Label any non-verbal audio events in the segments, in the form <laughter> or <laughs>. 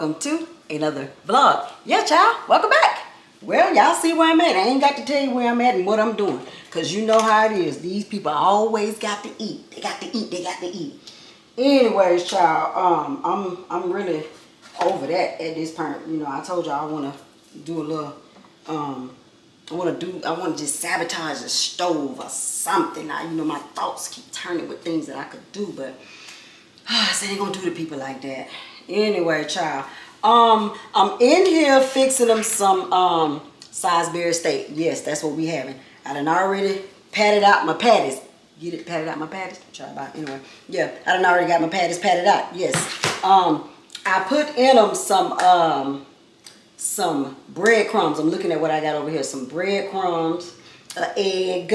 Welcome to another vlog. Yeah, child, welcome back. Well, y'all see where I'm at. I ain't got to tell you where I'm at and what I'm doing. Because you know how it is. These people always got to eat. They got to eat. They got to eat. Anyways, child, um, I'm I'm really over that at this point. You know, I told y'all I want to do a little, um, I want to do, I want to just sabotage the stove or something. I, you know, my thoughts keep turning with things that I could do, but <sighs> I said ain't gonna do to people like that. Anyway, child. Um, I'm in here fixing them some um Salisbury steak. Yes, that's what we having. I done already patted out my patties. Get it patted out my patties? Try about anyway. Yeah, I done already got my patties patted out. Yes. Um, I put in them some um some breadcrumbs. I'm looking at what I got over here. Some breadcrumbs, an egg,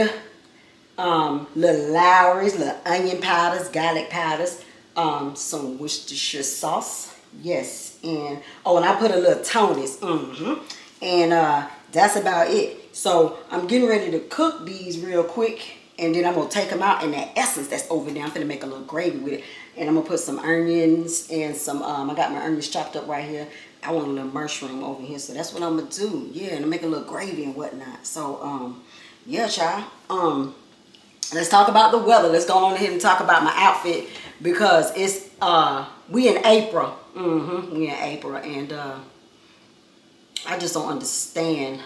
um, little Lawry's, little onion powders, garlic powders, um, some Worcestershire sauce. Yes, and oh, and I put a little Tony's. Mm-hmm. And uh, that's about it. So I'm getting ready to cook these real quick, and then I'm gonna take them out, and that essence that's over there, I'm gonna make a little gravy with it, and I'm gonna put some onions and some. Um, I got my onions chopped up right here. I want a little mushroom over here, so that's what I'm gonna do. Yeah, and make a little gravy and whatnot. So um, yeah, child. Um, let's talk about the weather. Let's go on ahead and talk about my outfit because it's uh we in April. Mm-hmm. We in April and uh I just don't understand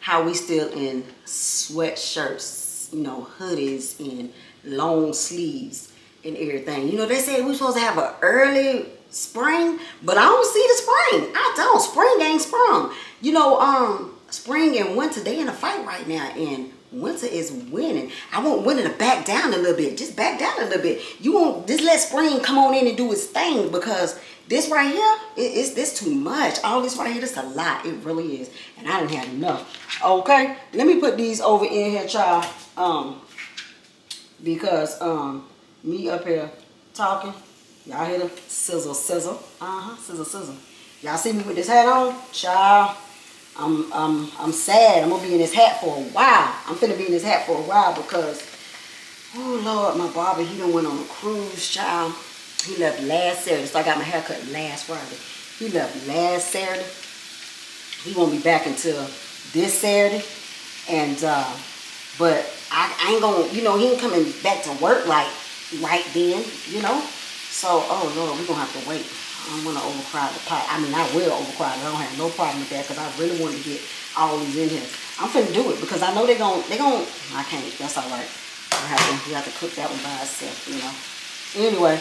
how we still in sweatshirts, you know, hoodies and long sleeves and everything. You know, they say we're supposed to have an early spring, but I don't see the spring. I don't. Spring ain't sprung. You know, um, spring and winter, they in a fight right now, and winter is winning. I want winter to back down a little bit. Just back down a little bit. You won't just let spring come on in and do its thing because this right here, it, it's this too much. All this right here, this a lot. It really is. And I didn't have enough. Okay, let me put these over in here, child. Um, because um, me up here talking, y'all hear the sizzle, sizzle. Uh-huh, sizzle, sizzle. Y'all see me with this hat on? Child. I'm I'm I'm sad. I'm gonna be in this hat for a while. I'm finna be in this hat for a while because oh Lord, my barber he done went on a cruise, child. He left last Saturday, so I got my hair cut last Friday. He left last Saturday. He won't be back until this Saturday. And uh, but I, I ain't gonna, you know, he ain't coming back to work like right then, you know. So oh Lord, we're gonna have to wait. I don't want to overcrowd the pot. I mean, I will overcrowd it. I don't have no problem with that because I really want to get all these in here. I'm finna do it because I know they're going to, they're going to, I can't, that's all right. I have to, you have to cook that one by itself, you know. Anyway,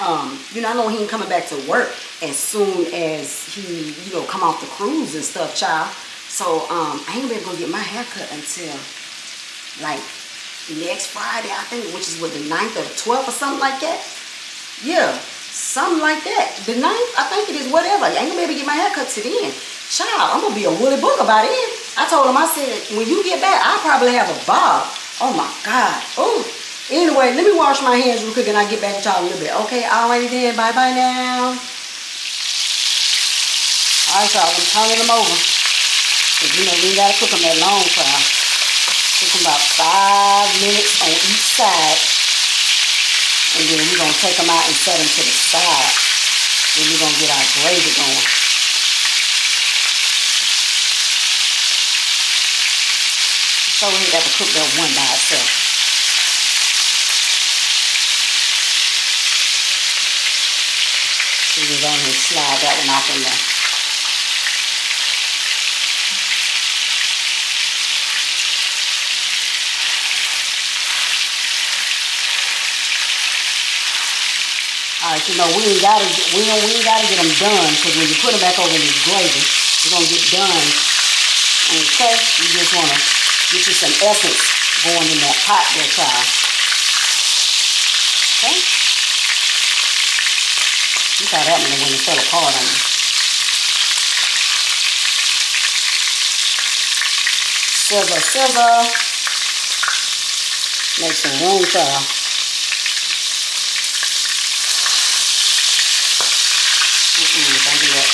um, you know, I know he ain't coming back to work as soon as he, you know, come off the cruise and stuff, child. So, um, I ain't gonna get my hair cut until, like, next Friday, I think, which is what, the 9th or the 12th or something like that. Yeah. Something like that. The ninth, I think it is whatever. I ain't gonna be able to get my hair cut to then. Child, I'm gonna be a woolly booger about it. I told him, I said, when you get back, I'll probably have a bob. Oh my God. Oh. Anyway, let me wash my hands real quick and I'll get back to y'all a little bit. Okay, alrighty then. Bye-bye now. Alright, y'all, I'm turning them over. Cause you know, we gotta cook them that long, child. Cook them about five minutes on each side. And then we're going to take them out and set them to the side. Then we're going to get our gravy going. So we got to cook that one by itself. We're going to slide that one off in there. All right, you know, we ain't gotta we don't we ain't gotta get them done because when you put them back over in this gravy, they're gonna get done. Okay, you just wanna get you some essence going in that pot there, child. Okay. You saw that one when it fell apart on you. Sizzle, sizzle. Make some room, child. Mm-mm, don't do that.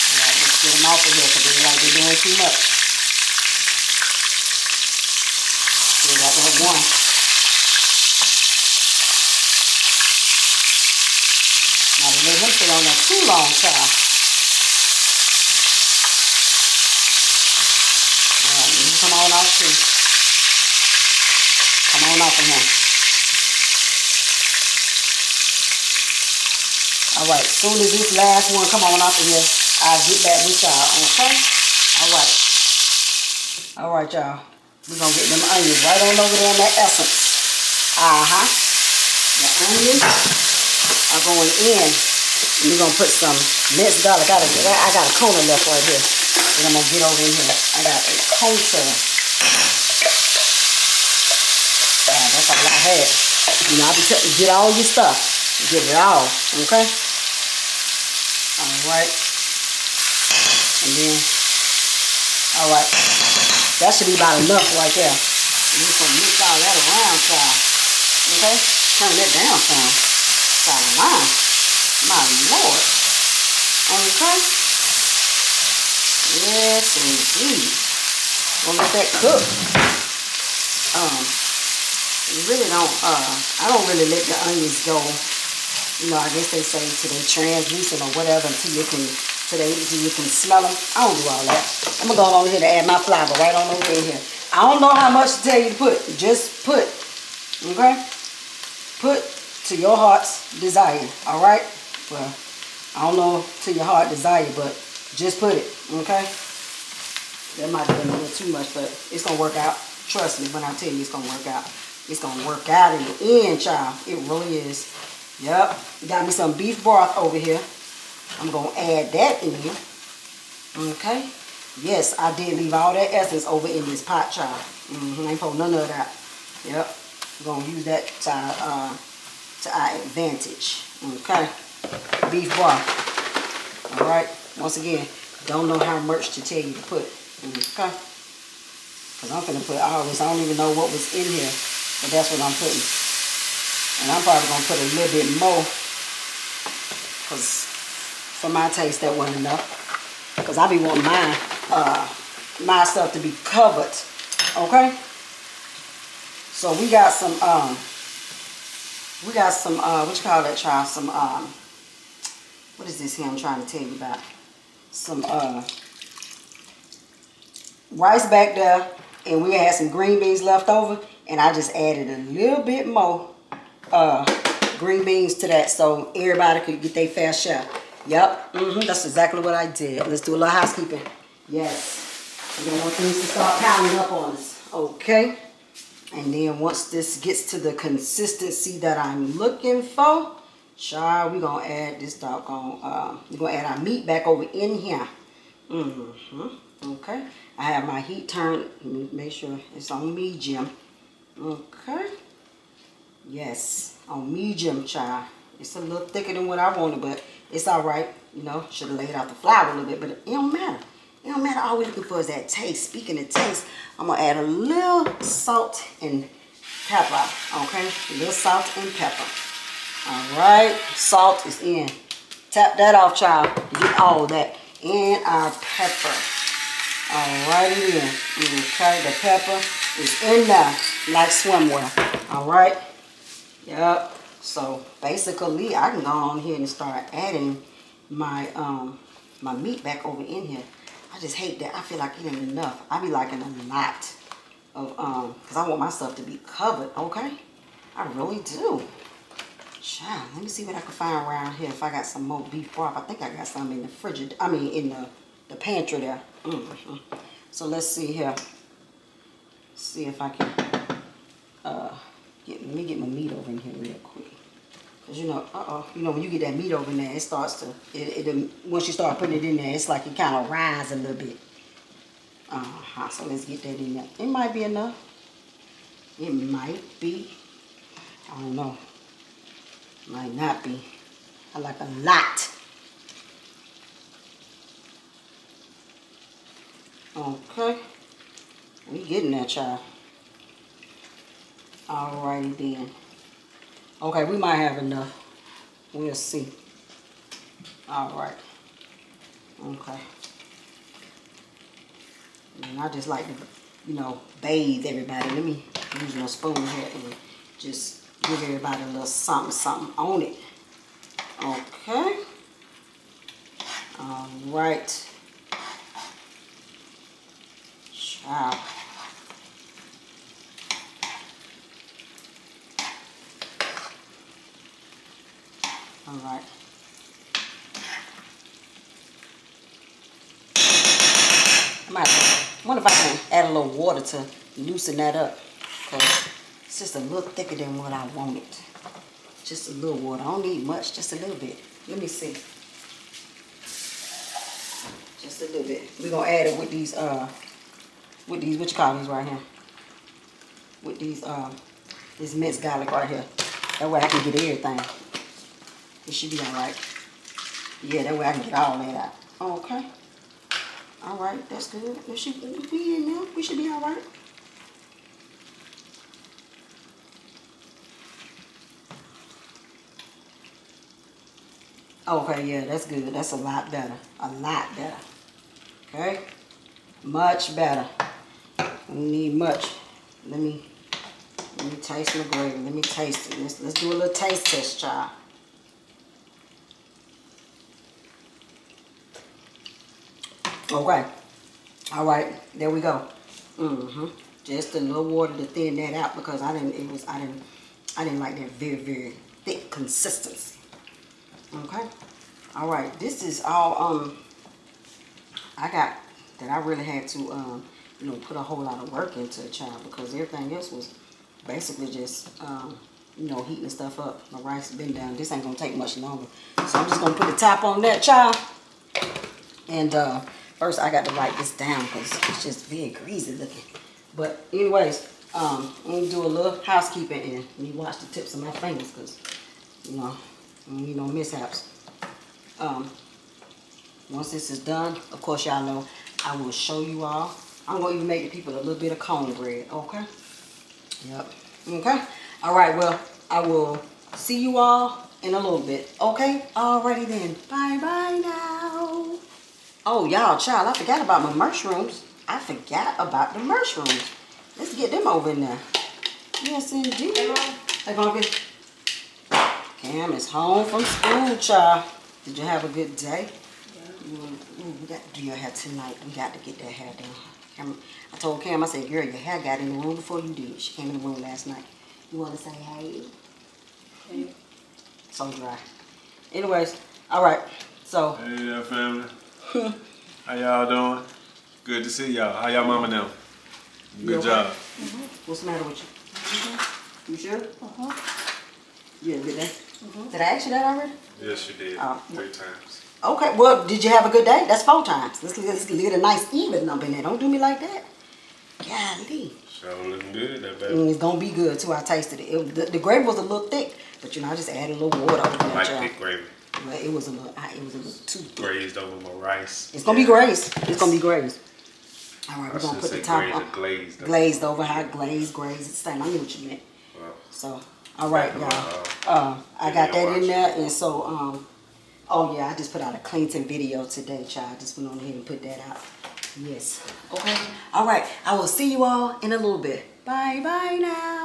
Alright, let's get them off of here because they like they're doing too much. Still got to one. To let him sit on there too long, child. Alright, you come on off too. On off of him. Alright, soon as this last one come on off of here, I'll get back with y'all, okay? Alright. Alright, y'all. We're going to get them onions right on over there in that essence. Uh-huh. The onions are going in. We're going to put some minced garlic. I got, a, I got a corner left right here. And I'm going to get over in here. I got a concha. All I had. You know, I be telling get all your stuff. Get it all. Okay? Alright. And then, alright. That should be about enough right there. I'm just gonna mix all that around, child. Okay? Turn that down some. Side of line. My lord. Okay? Yes, indeed. Gonna let that cook. Um, you really don't, uh, I don't really let the onions go you know, I guess they say to they translucent or whatever until you can, they, until you can smell them. I don't do all that. I'm going to go on over here to add my flour right on over in here. I don't know how much to tell you to put. Just put, okay? Put to your heart's desire, all right? Well, I don't know to your heart desire, but just put it, okay? That might have been a little too much, but it's going to work out. Trust me when I tell you it's going to work out. It's going to work out in the end, child. It really is. Yep. Got me some beef broth over here. I'm going to add that in. Okay. Yes, I did leave all that essence over in this pot, child. Mm -hmm. I ain't put none of that. Yep. Going to use that to, uh, to our advantage. Okay. Beef broth. All right. Once again, don't know how much to tell you to put. Okay. Because I'm going to put all this. I don't even know what was in here. But that's what I'm putting. And I'm probably going to put a little bit more. Because for my taste, that wasn't enough. Because I be wanting my, uh, my stuff to be covered. Okay? So we got some, um, we got some, uh, what you call that, child? Some, um, what is this here I'm trying to tell you about? Some, uh, rice back there. And we had some green beans left over. And I just added a little bit more uh, green beans to that so everybody could get their fair share. Yep, mm -hmm, that's exactly what I did. Let's do a little housekeeping. Yes. We don't want things to start piling up on us. Okay. And then once this gets to the consistency that I'm looking for, child, we're going to add this doggone, uh, we're going to add our meat back over in here. Mm -hmm. Okay. I have my heat turned. Let me make sure it's on medium. Okay. Yes, on medium, child. It's a little thicker than what I wanted, but it's all right. You know, should have laid out the flour a little bit, but it don't matter. It don't matter. All we're looking for is that taste. Speaking of taste, I'm going to add a little salt and pepper, okay? A little salt and pepper. All right, salt is in. Tap that off, child. Get all that. in our pepper. All righty then. Okay, the pepper is in there like swimwear. All right. Yep. So basically, I can go on here and start adding my um my meat back over in here. I just hate that. I feel like it ain't enough. I be liking a lot of um because I want my stuff to be covered. Okay, I really do. Child, let me see what I can find around here. If I got some more beef broth, I think I got some in the fridge. I mean, in the the pantry there. Mm -hmm. So let's see here. See if I can. Uh, Get, let me get my meat over in here real quick. Cause you know, uh-oh, you know, when you get that meat over in there, it starts to, it, it once you start putting it in there, it's like it kind of rise a little bit. Uh-huh, so let's get that in there. It might be enough. It might be. I don't know. Might not be. I like a lot. Okay. We getting that, child. Alrighty then. Okay, we might have enough. We'll see. Alright. Okay. And I just like to, you know, bathe everybody. Let me use my spoon here and just give everybody a little something, something on it. Okay. All right. All right. I might wonder if I can add a little water to loosen that up. Because it's just a little thicker than what I wanted. Just a little water. I don't need much, just a little bit. Let me see. Just a little bit. We're gonna add it with these uh with these what you call these right here. With these um this minced garlic right here. That way I can get everything. It should be alright. Yeah, that way I can get all that out. Okay. Alright, that's good. We should be in there. We should be alright. Okay, yeah, that's good. That's a lot better. A lot better. Okay? Much better. We need much. Let me let me taste my gravy. Let me taste it. Let's let's do a little taste test, child. Okay. All right. There we go. Mm-hmm. Just a little water to thin that out because I didn't. It was. I didn't. I didn't like that very very thick consistency. Okay. All right. This is all. Um. I got that. I really had to. Um. You know, put a whole lot of work into a child because everything else was basically just. Um. You know, heating stuff up. My rice has been down. This ain't gonna take much longer. So I'm just gonna put the top on that, child. And uh First, I got to write this down because it's just very greasy looking. But anyways, um, I'm going to do a little housekeeping and let me wash the tips of my fingers because, you know, I don't need no mishaps. Um, once this is done, of course, y'all know I will show you all. I'm going to even make the people a little bit of cornbread, okay? Yep. Okay? All right, well, I will see you all in a little bit, okay? Alrighty then. Bye-bye now. Oh, y'all, child, I forgot about my mushrooms. I forgot about the mushrooms. Let's get them over in there. Yes, indeed. Hey, Bumpy. Cam is home from school, child. Did you have a good day? Yeah. Ooh, we got to do your hair tonight. We got to get that hair done. Cam, I told Cam, I said, girl, your hair got in the room before you did. She came in the room last night. You want to say hey? Hey. So dry. Anyways, all right. So. Hey there, family. How y'all doing? Good to see y'all. How y'all mama now? Good job. Mm -hmm. What's the matter with you? Mm -hmm. You sure? Uh-huh. You had a good day? Mm -hmm. Did I ask you that already? Yes, you did. Oh. Three times. Okay, well, did you have a good day? That's four times. Let's, let's get a nice even number in there. Don't do me like that. Golly. Sure looking good, that baby. Mm, it's gonna be good too. I tasted it. it the, the, gravy was a little thick, but you know, I just added a little water. I like thick gravy. Well, it was a little, it was a little too thick. Glazed over my rice. It's gonna yeah. be glazed. It's gonna be glazed. All right, we're gonna put the top on. Glazed, glazed over how glazed, glazed. It's the same. I knew what you meant. Well, so, all right, y'all. Uh, uh, I got that in there, and so, um, oh yeah, I just put out a Clinton video today, child. Just went on ahead and put that out. Yes. Okay. All right. I will see you all in a little bit. Bye bye now.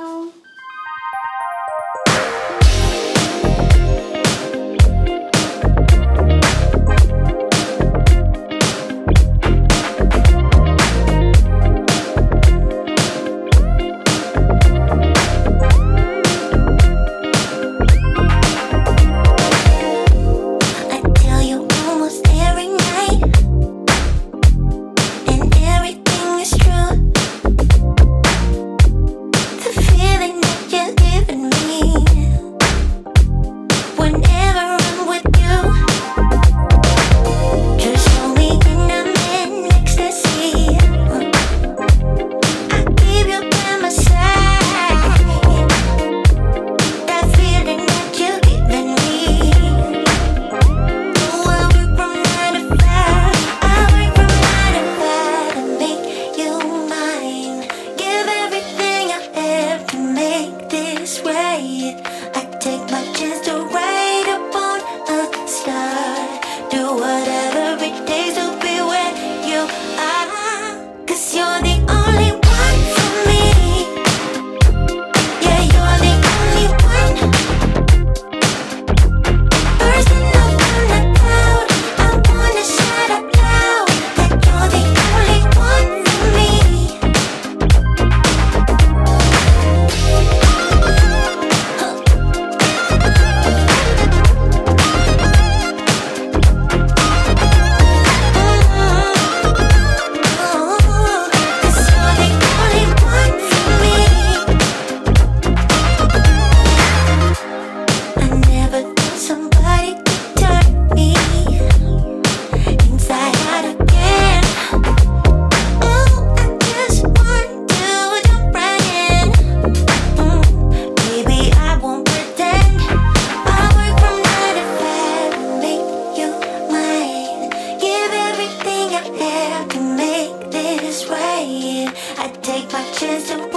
I take my chance to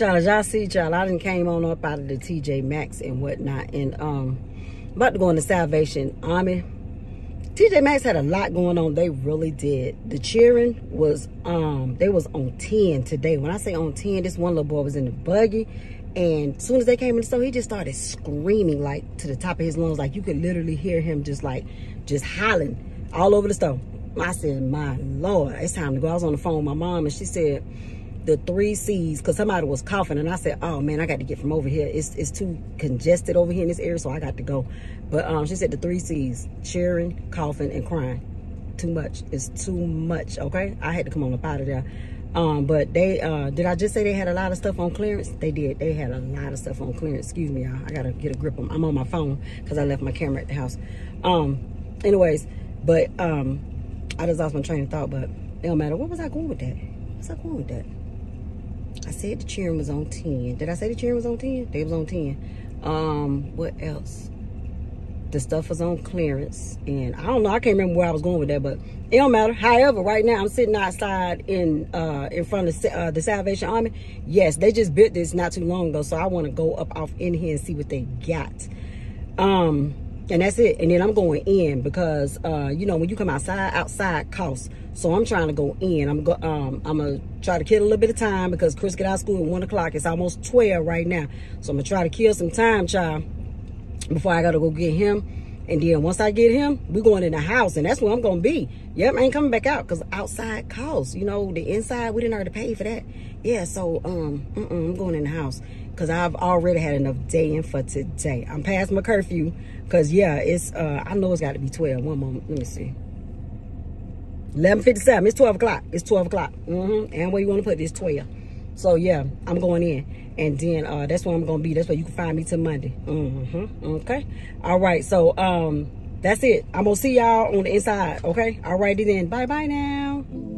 y'all. As y'all see, y'all, I done came on up out of the TJ Maxx and whatnot, and um, about to go into Salvation Army. TJ Maxx had a lot going on. They really did. The cheering was um, they was on ten today. When I say on ten, this one little boy was in the buggy, and as soon as they came in the store, he just started screaming like to the top of his lungs, like you could literally hear him just like just hollering all over the store. I said, my lord, it's time to go. I was on the phone with my mom, and she said the three C's because somebody was coughing and I said, oh man, I got to get from over here. It's, it's too congested over here in this area, so I got to go. But um, she said the three C's, cheering, coughing, and crying. Too much. It's too much, okay? I had to come on up out of there. Um, but they, uh, did I just say they had a lot of stuff on clearance? They did. They had a lot of stuff on clearance. Excuse me, y'all. I got to get a grip on I'm on my phone because I left my camera at the house. Um, anyways, but um, I just lost my train of thought, but it don't matter. What was I going with that? What was I going with that? I said the cheering was on 10. Did I say the cheering was on 10? They was on 10. Um, what else? The stuff was on clearance. And I don't know, I can't remember where I was going with that, but it don't matter. However, right now I'm sitting outside in uh in front of uh, the Salvation Army. Yes, they just built this not too long ago, so I want to go up off in here and see what they got. Um and that's it. And then i'm going in because uh you know when you come outside outside costs. So i'm trying to go in. I'm go um i'm gonna try to kill a little bit of time because chris get out of school at one o'clock. It's almost 12 right now. So i'm gonna try to kill some time child before i gotta go get him. And then once i get him we're going in the house and that's where i'm gonna be. Yep i ain't coming back out because outside costs you know the inside we didn't already pay for that. Yeah so um mm -mm, i'm going in the house because i've already had enough day in for today i'm past my curfew because, yeah, it's, uh, I know it's got to be 12. One moment. Let me see. 11.57. It's 12 o'clock. It's 12 o'clock. Mm-hmm. And where you want to put this 12. So, yeah, I'm going in. And then uh, that's where I'm going to be. That's where you can find me till Monday. Mm-hmm. Okay. All right. So, um, that's it. I'm going to see y'all on the inside. Okay. All righty then. Bye-bye now.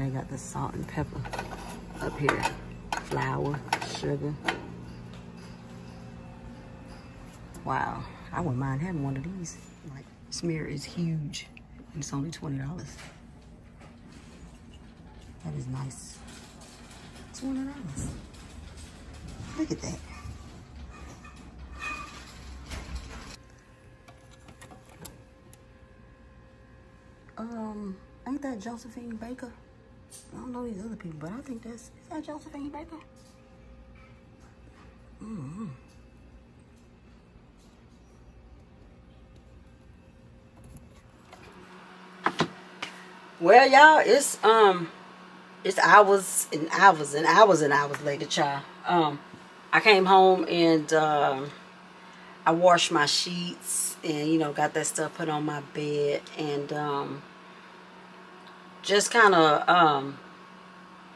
And they got the salt and pepper up here. Flour, sugar. Wow. I wouldn't mind having one of these. Like, smear is huge. And it's only $20. That is nice. $20. Look at that. Um, ain't that Josephine Baker? I don't know these other people, but I think that's, is that Josephine Baker? Mm -hmm. Well, y'all, it's, um, it's hours and hours and hours and hours later, child. Um, I came home and, um, I washed my sheets and, you know, got that stuff put on my bed and, um, just kind of, um,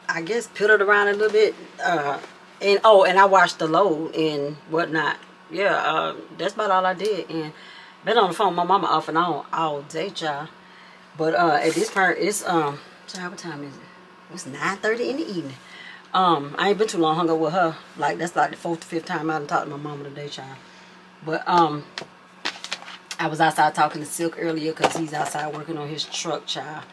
I guess, piddled around a little bit. Uh, and oh, and I watched the load and whatnot. Yeah, uh, that's about all I did. And been on the phone with my mama off and on all day, child. But uh, at this part, it's um, child, what time is it? It's 9:30 in the evening. Um, I ain't been too long hung up with her. Like that's like the fourth or fifth time I done talked to my mama today, child. But um, I was outside talking to Silk earlier because he's outside working on his truck, child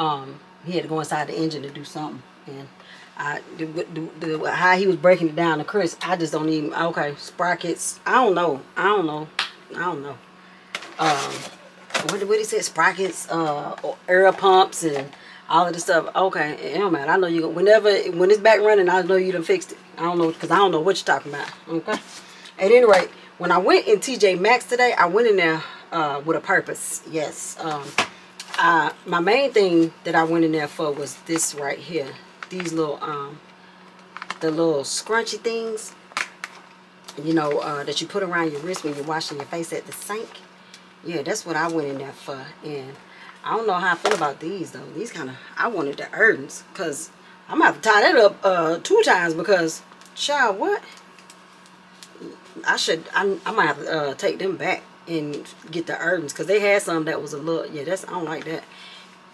um, he had to go inside the engine to do something. And I, the, the, the, how he was breaking it down to Chris, I just don't even, okay, sprockets, I don't know. I don't know. I don't know. Um, what, what he said, sprockets, uh, air pumps and all of this stuff. Okay, it don't matter. I know you, whenever, when it's back running, I know you done fixed it. I don't know, because I don't know what you're talking about. Okay. At any rate, when I went in TJ Maxx today, I went in there uh, with a purpose. Yes. Um, uh, my main thing that I went in there for was this right here. These little, um, the little scrunchy things, you know, uh, that you put around your wrist when you're washing your face at the sink. Yeah, that's what I went in there for. And I don't know how I feel about these, though. These kind of, I wanted the Erdens, because I'm going to have to tie that up uh, two times, because, child, what? I should, I, I might have to uh, take them back and get the Erdens because they had some that was a little yeah that's I don't like that.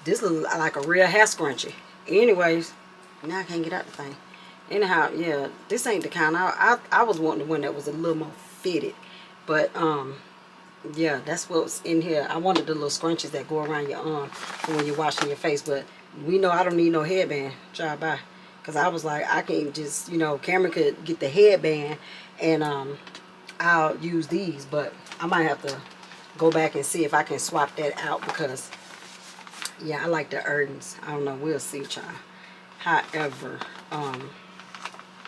This is like a real hair scrunchie. Anyways now I can't get out the thing. Anyhow yeah this ain't the kind I, I, I was wanting the one that was a little more fitted. But um yeah that's what's in here. I wanted the little scrunchies that go around your arm when you're washing your face but we know I don't need no headband. Try by because I was like I can't just you know Cameron could get the headband and um I'll use these but I might have to go back and see if I can swap that out because yeah I like the Erdens I don't know. We'll see child. However um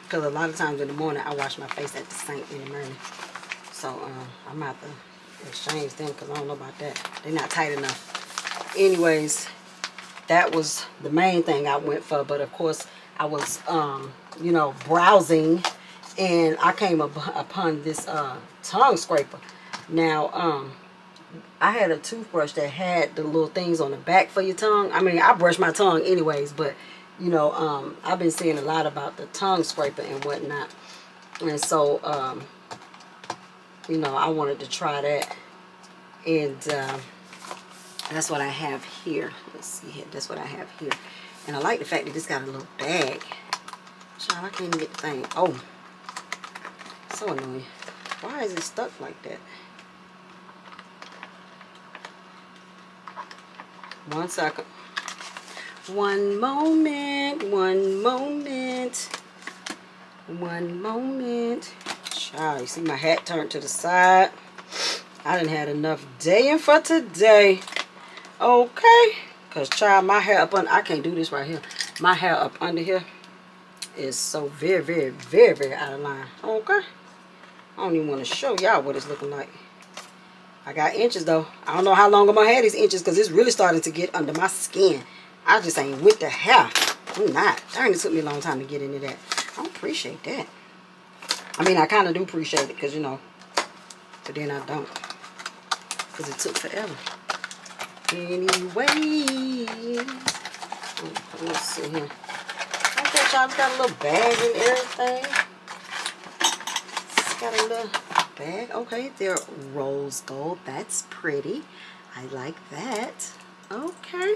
because a lot of times in the morning I wash my face at the sink in the morning. So um I might have to exchange them because I don't know about that. They're not tight enough. Anyways that was the main thing I went for. But of course I was um you know browsing and I came up upon this uh tongue scraper now, um, I had a toothbrush that had the little things on the back for your tongue. I mean, I brush my tongue anyways, but, you know, um, I've been seeing a lot about the tongue scraper and whatnot. And so, um, you know, I wanted to try that. And uh, that's what I have here. Let's see here. That's what I have here. And I like the fact that this got a little bag. Child, I can't even get the thing. Oh, so annoying. Why is it stuck like that? One second. One moment. One moment. One moment. Child, you see my hat turned to the side. I didn't have enough daying for today. Okay. Because, child, my hair up under, I can't do this right here. My hair up under here is so very, very, very, very out of line. Okay. I don't even want to show y'all what it's looking like. I got inches though. I don't know how long I'm gonna have these inches because it's really starting to get under my skin. I just ain't with the hair. I'm not. Darn, it took me a long time to get into that. I don't appreciate that. I mean, I kind of do appreciate it because, you know, but then I don't. Because it took forever. Anyway. Let's see here. Okay, y'all. Got a little bag and everything. It's got a little bag. Okay, they're rose gold. That's pretty. I like that. Okay.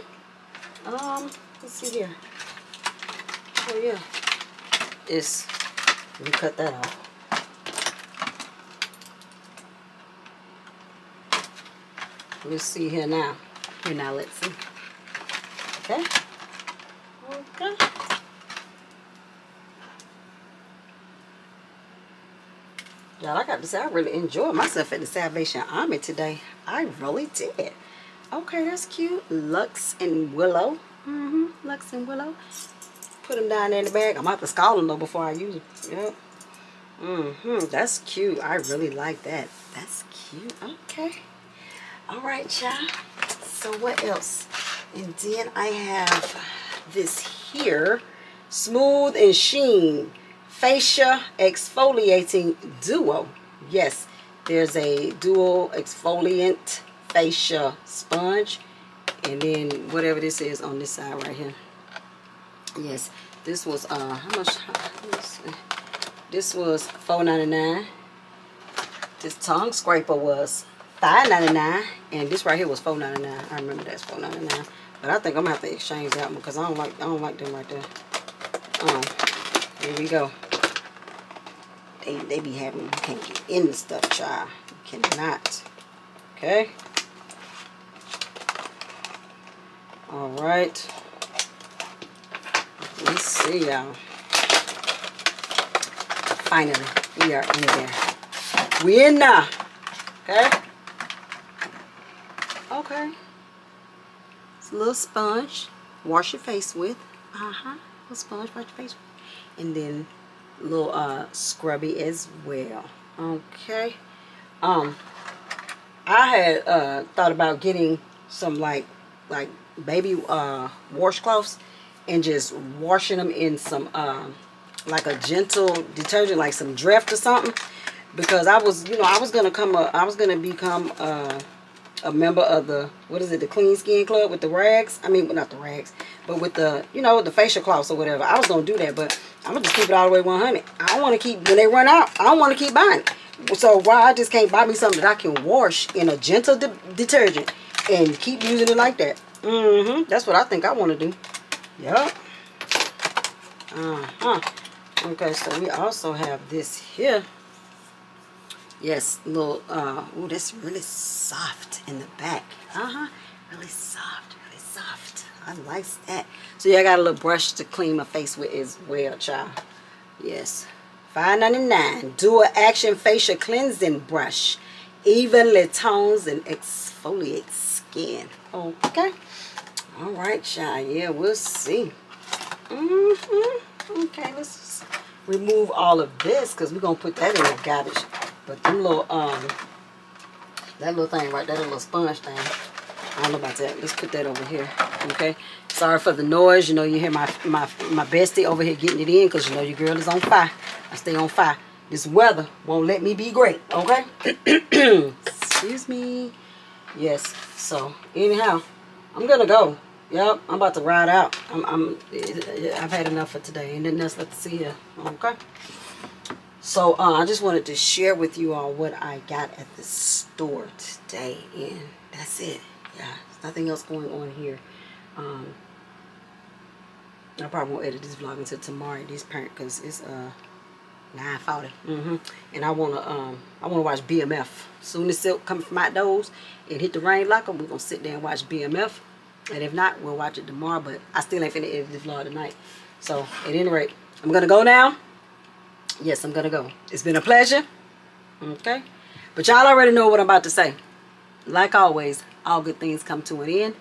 Um, let's see here. Oh yeah. It's let me cut that off. Let's see here now. Here now, let's see. Okay. Okay. Y'all, I got to say, I really enjoyed myself at the Salvation Army today. I really did. Okay, that's cute. Lux and Willow. Mm-hmm. Lux and Willow. Put them down there in the bag. I'm about to scald them, though, before I use them. Yep. Mm-hmm. That's cute. I really like that. That's cute. Okay. All right, y'all. So what else? And then I have this here. Smooth and Sheen Fascia Exfoliating Duo. Yes, there's a dual exfoliant fascia sponge. And then whatever this is on this side right here. Yes, this was, uh, how much? This was $4.99. This tongue scraper was $5.99. And this right here was $4.99. I remember that's $4.99. But I think I'm gonna have to exchange that one because I don't like I don't like them right there. Um, here we go. They they be having you can't get in the stuff, child. You cannot. Okay. All right. Let's see, y'all. Finally, we are in there. We in now. Okay. Okay. It's a little sponge. Wash your face with. Uh-huh. Little sponge, wash your face with. And then a little uh scrubby as well. Okay. Um I had uh thought about getting some like like baby uh washcloths and just washing them in some um like a gentle detergent like some Dreft or something because I was you know I was gonna come up, I was gonna become uh a member of the what is it the clean skin club with the rags i mean not the rags but with the you know the facial cloths or whatever i was gonna do that but i'm gonna just keep it all the way 100 i don't want to keep when they run out i don't want to keep buying it. so why i just can't buy me something that i can wash in a gentle de detergent and keep using it like that? Mm-hmm. That's what i think i want to do. Yep uh-huh. Okay so we also have this here. Yes, little, uh, oh, that's really soft in the back. Uh-huh, really soft, really soft. I like that. So yeah, I got a little brush to clean my face with as well, child. Yes, $5.99. Dual Action Facial Cleansing Brush. Evenly tones and exfoliates skin. Okay. All right, child. Yeah, we'll see. Mm-hmm. Okay, let's remove all of this because we're going to put that in the garbage. But them little, um, that little thing right there, that little sponge thing, I don't know about that. Let's put that over here, okay? Sorry for the noise. You know, you hear my, my, my bestie over here getting it in because, you know, your girl is on fire. I stay on fire. This weather won't let me be great, okay? <clears throat> Excuse me. Yes, so anyhow, I'm to go. Yep, I'm about to ride out. I'm, I'm, I've had enough for today. Nothing else left to see here, okay? So uh, I just wanted to share with you all what I got at the store today. And that's it. Yeah, there's nothing else going on here. Um, I probably won't edit this vlog until tomorrow this parent because it's uh 940 mm-hmm. and I wanna um I wanna watch BMF soon as silk comes from my doors and hit the rain locker we're gonna sit there and watch BMF and if not we'll watch it tomorrow but I still ain't finna edit this vlog tonight so at any rate I'm gonna go now yes, I'm going to go. It's been a pleasure. Okay. But y'all already know what I'm about to say. Like always, all good things come to an end.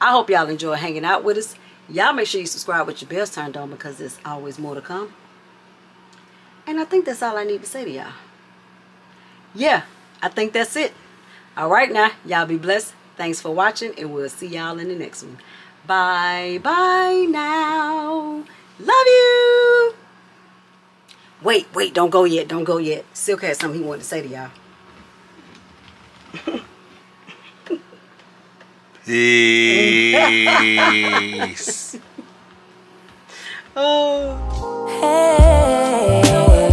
I hope y'all enjoy hanging out with us. Y'all make sure you subscribe with your bells turned on because there's always more to come. And I think that's all I need to say to y'all. Yeah, I think that's it. All right now, y'all be blessed. Thanks for watching, and we'll see y'all in the next one. Bye-bye now. Love you. Wait, wait, don't go yet. Don't go yet. Silk has something he wanted to say to y'all. <laughs> Peace. <laughs> oh. Hey.